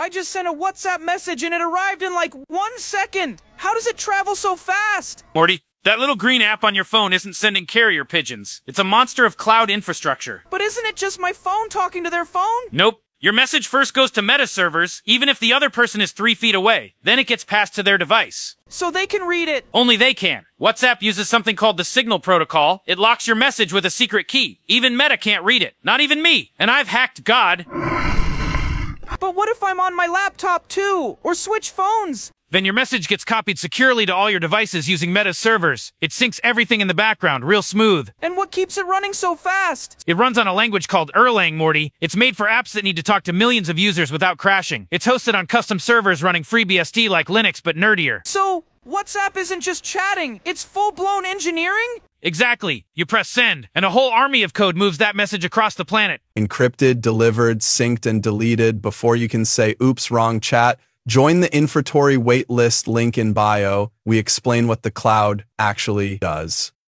I just sent a WhatsApp message and it arrived in like one second. How does it travel so fast? Morty, that little green app on your phone isn't sending carrier pigeons. It's a monster of cloud infrastructure. But isn't it just my phone talking to their phone? Nope. Your message first goes to meta servers, even if the other person is three feet away. Then it gets passed to their device. So they can read it. Only they can. WhatsApp uses something called the Signal Protocol. It locks your message with a secret key. Even Meta can't read it. Not even me. And I've hacked God. But what if I'm on my laptop too? Or switch phones? Then your message gets copied securely to all your devices using Meta's servers. It syncs everything in the background, real smooth. And what keeps it running so fast? It runs on a language called Erlang, Morty. It's made for apps that need to talk to millions of users without crashing. It's hosted on custom servers running FreeBSD like Linux, but nerdier. So, WhatsApp isn't just chatting, it's full-blown engineering? Exactly. You press send, and a whole army of code moves that message across the planet. Encrypted, delivered, synced, and deleted before you can say, oops, wrong chat. Join the Infratory waitlist link in bio. We explain what the cloud actually does.